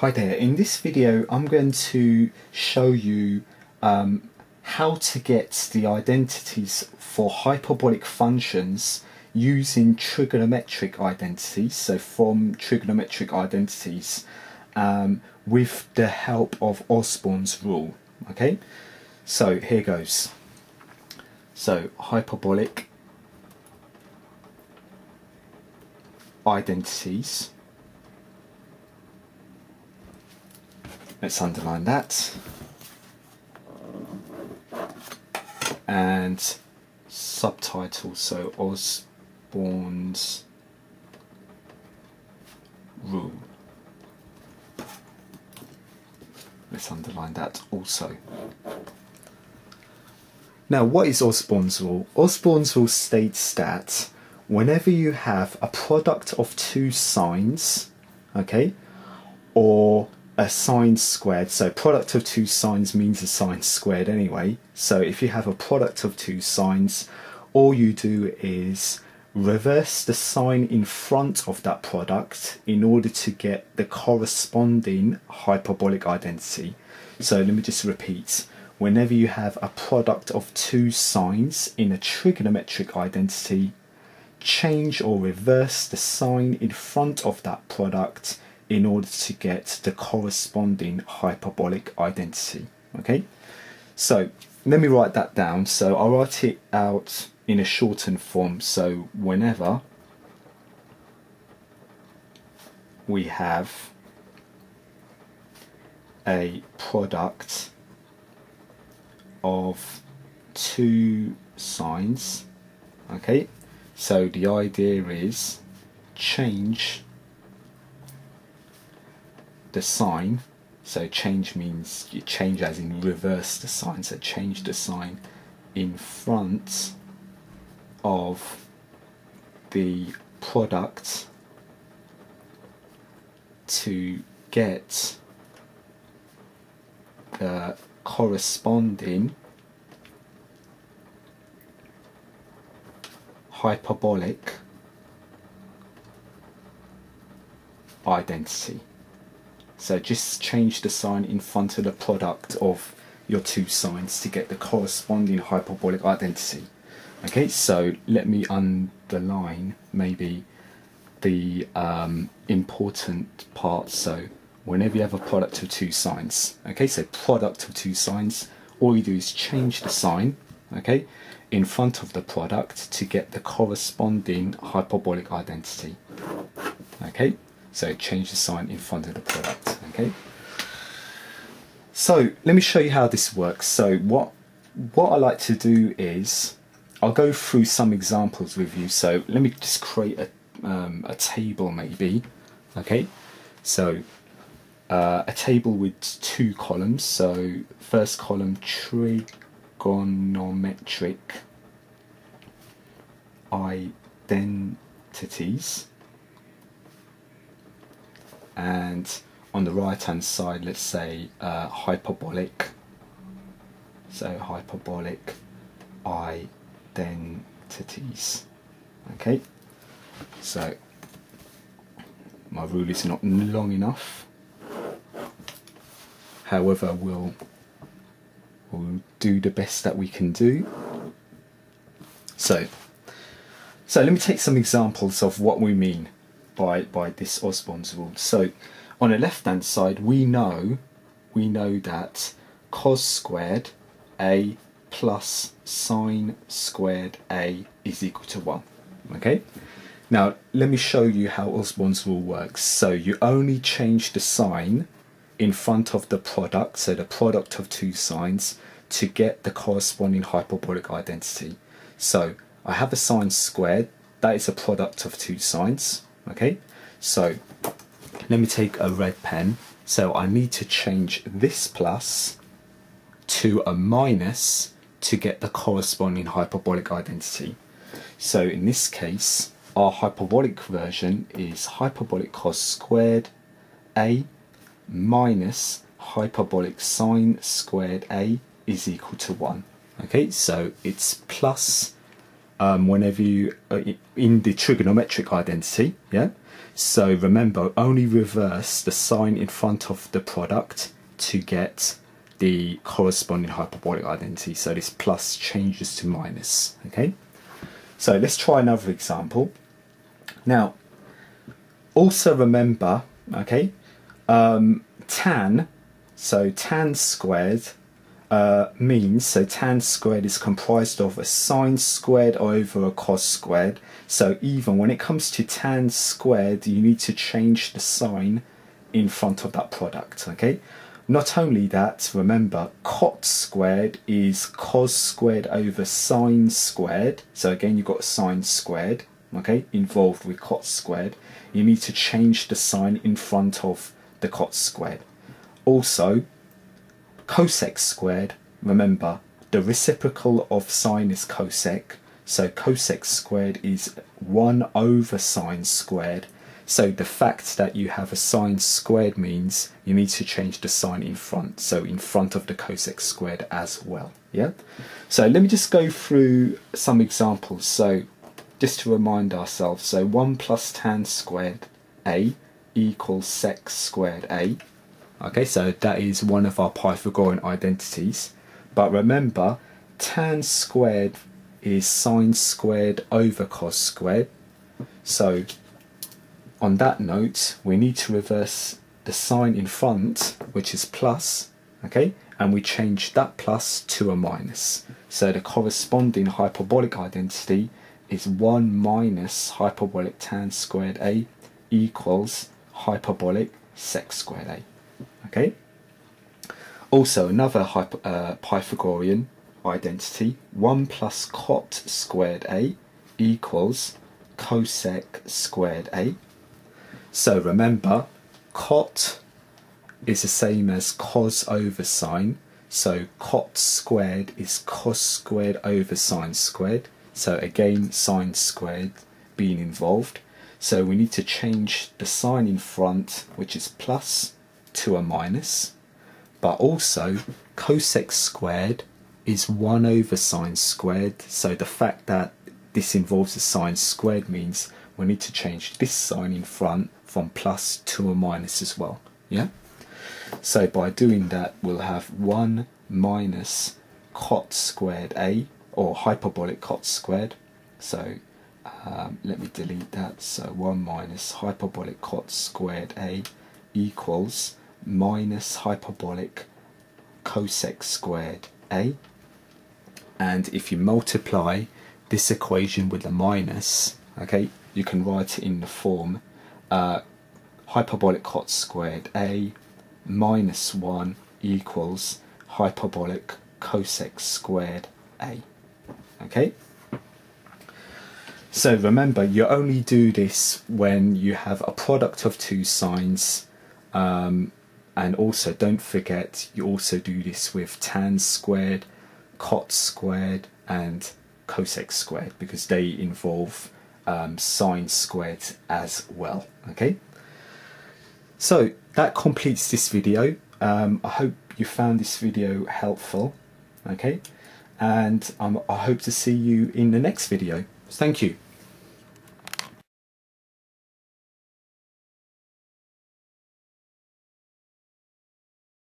Hi there, in this video I'm going to show you um, how to get the identities for hyperbolic functions using trigonometric identities, so from trigonometric identities um, with the help of Osborne's rule. Okay, so here goes. So hyperbolic identities Let's underline that. And subtitle, so Osborne's rule. Let's underline that also. Now, what is Osborne's rule? Osborne's rule states that whenever you have a product of two sines, okay, or a sine squared. So product of two sines means a sine squared anyway. So if you have a product of two sines, all you do is reverse the sign in front of that product in order to get the corresponding hyperbolic identity. So let me just repeat. Whenever you have a product of two sines in a trigonometric identity, change or reverse the sign in front of that product in order to get the corresponding hyperbolic identity. Okay, so let me write that down. So I'll write it out in a shortened form. So whenever we have a product of two sines, okay, so the idea is change the sign. So change means you change as in reverse the sign. So change the sign in front of the product to get the corresponding hyperbolic identity. So just change the sign in front of the product of your two sines to get the corresponding hyperbolic identity. Okay, so let me underline maybe the um, important part. So whenever you have a product of two sines, okay, so product of two sines, all you do is change the sign, okay, in front of the product to get the corresponding hyperbolic identity. Okay, so change the sign in front of the product, okay? So let me show you how this works. So what, what I like to do is, I'll go through some examples with you. So let me just create a, um, a table maybe, okay? So uh, a table with two columns. So first column trigonometric identities and on the right hand side let's say uh, hyperbolic. So hyperbolic identities. Okay. So my rule is not long enough. However we'll we'll do the best that we can do. So so let me take some examples of what we mean by by this Osborne's rule. So on the left hand side we know we know that cos squared a plus sine squared a is equal to 1. Okay? Now let me show you how Osborne's rule works. So you only change the sign in front of the product, so the product of two sines, to get the corresponding hyperbolic identity. So I have a sine squared, that is a product of two sines okay? So let me take a red pen. So I need to change this plus to a minus to get the corresponding hyperbolic identity. So in this case our hyperbolic version is hyperbolic cos squared a minus hyperbolic sine squared a is equal to 1 okay? So it's plus um, whenever you uh, in the trigonometric identity. Yeah. So remember, only reverse the sign in front of the product to get the corresponding hyperbolic identity. So this plus changes to minus. Okay. So let's try another example. Now, also remember, okay, um, tan, so tan squared uh, means, so tan squared is comprised of a sine squared over a cos squared. So even when it comes to tan squared, you need to change the sign in front of that product, okay? Not only that, remember, cot squared is cos squared over sine squared. So again, you've got sine squared, okay, involved with cot squared. You need to change the sign in front of the cot squared. Also, cosec squared, remember, the reciprocal of sine is cosec, so cosec squared is 1 over sine squared. So the fact that you have a sine squared means you need to change the sign in front, so in front of the cosec squared as well. Yeah. So let me just go through some examples. So just to remind ourselves, so 1 plus tan squared a equals sec squared a. Okay, so that is one of our Pythagorean identities. But remember, tan squared is sine squared over cos squared. So on that note, we need to reverse the sign in front, which is plus, okay, and we change that plus to a minus. So the corresponding hyperbolic identity is 1 minus hyperbolic tan squared a equals hyperbolic sec squared a. Okay. Also, another hyper, uh, Pythagorean identity: one plus cot squared a equals cosec squared a. So remember, cot is the same as cos over sine. So cot squared is cos squared over sine squared. So again, sine squared being involved. So we need to change the sign in front, which is plus, to a minus. But also, cosec squared is 1 over sine squared. So the fact that this involves a sine squared means we need to change this sign in front from plus to a minus as well. Yeah? So by doing that, we'll have 1 minus cot squared a, or hyperbolic cot squared. So um, let me delete that. So 1 minus hyperbolic cot squared a equals minus hyperbolic cosec squared a. And if you multiply this equation with a minus, okay, you can write it in the form uh, hyperbolic cot squared a minus 1 equals hyperbolic cosec squared a. Okay? So remember, you only do this when you have a product of two sines. Um, and also, don't forget, you also do this with tan squared, cot squared, and cosec squared because they involve um, sine squared as well. Okay. So that completes this video. Um, I hope you found this video helpful. Okay. And um, I hope to see you in the next video. Thank you.